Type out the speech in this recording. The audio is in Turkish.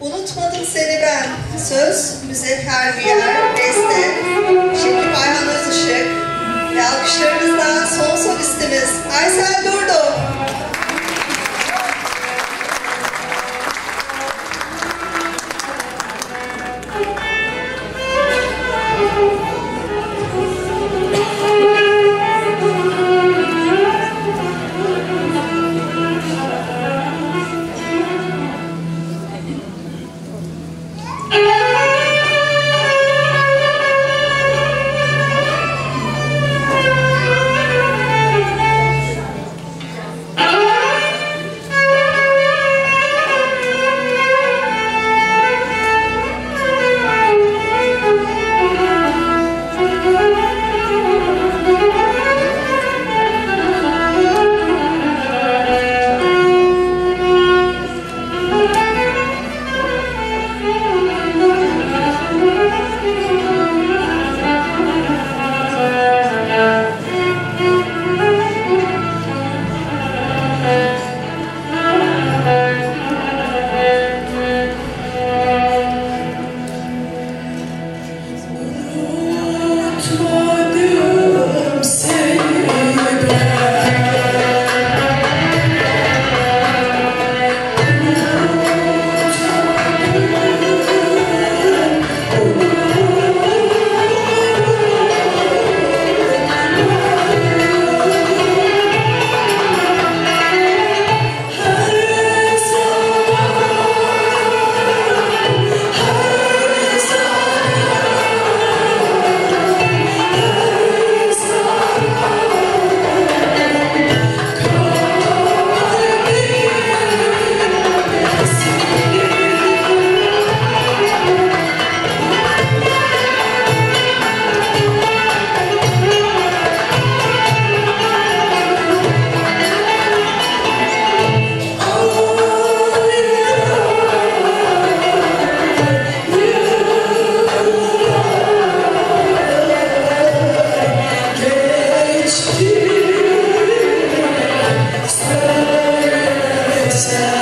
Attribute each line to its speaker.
Speaker 1: Unutmadım seni ben. Söz, müzekker bir yer, beste, Şekip Ayhan Özışık. Ve alkışlarımızla myself.